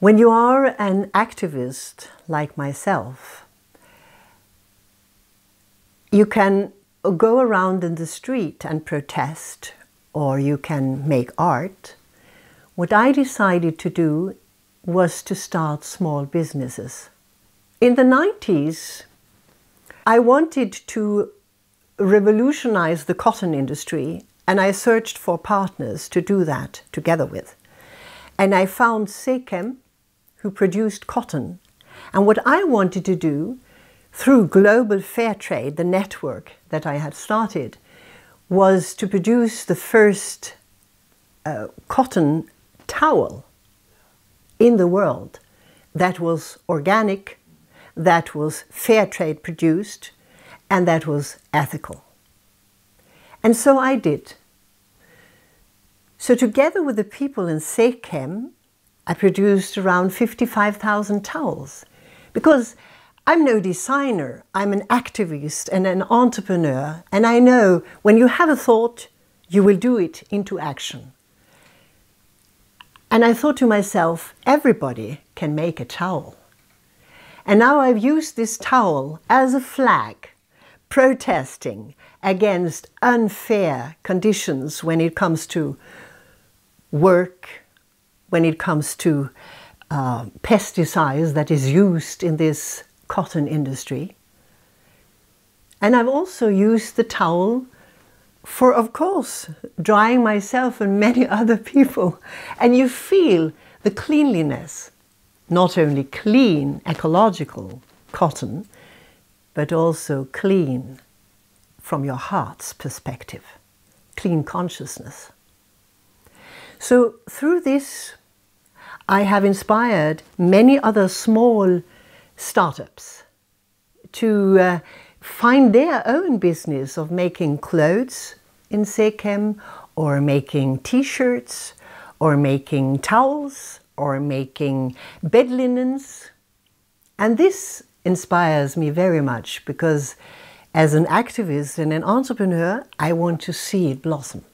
When you are an activist like myself, you can go around in the street and protest, or you can make art. What I decided to do was to start small businesses. In the 90s, I wanted to revolutionize the cotton industry and I searched for partners to do that together with. And I found Sekem, who produced cotton. And what I wanted to do through Global Fair Trade, the network that I had started, was to produce the first uh, cotton towel in the world that was organic, that was fair trade produced, and that was ethical. And so I did. So together with the people in Sekem, I produced around 55,000 towels because I'm no designer, I'm an activist and an entrepreneur, and I know when you have a thought, you will do it into action. And I thought to myself, everybody can make a towel. And now I've used this towel as a flag, protesting against unfair conditions when it comes to work, when it comes to uh, pesticides that is used in this cotton industry. And I've also used the towel for, of course, drying myself and many other people. And you feel the cleanliness, not only clean, ecological cotton, but also clean from your heart's perspective, clean consciousness. So through this, I have inspired many other small startups to uh, find their own business of making clothes in Sekem or making t-shirts or making towels or making bed linens. And this inspires me very much because as an activist and an entrepreneur, I want to see it blossom.